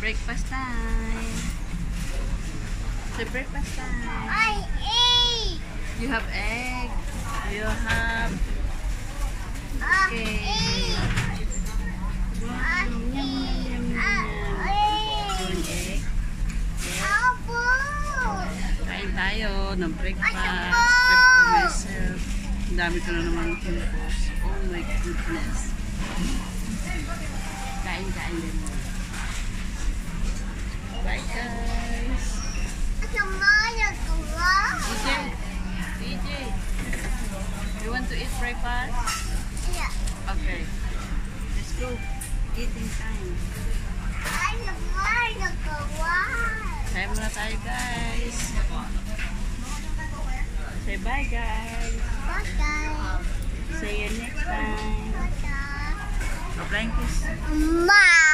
Breakfast time. It's breakfast time. I ate. You have egg. You have Okay. I Yum, yum, egg. Kain tayo ng breakfast. Prep for myself. Ang dami ko na naman pimples. Oh my goodness. Kain, kain din. Bye guys. DJ, DJ, you want to eat breakfast? Yeah. Okay. Let's go. Eating time. Time muna tayo guys. Say bye guys. Bye. See you Problemas? Mas...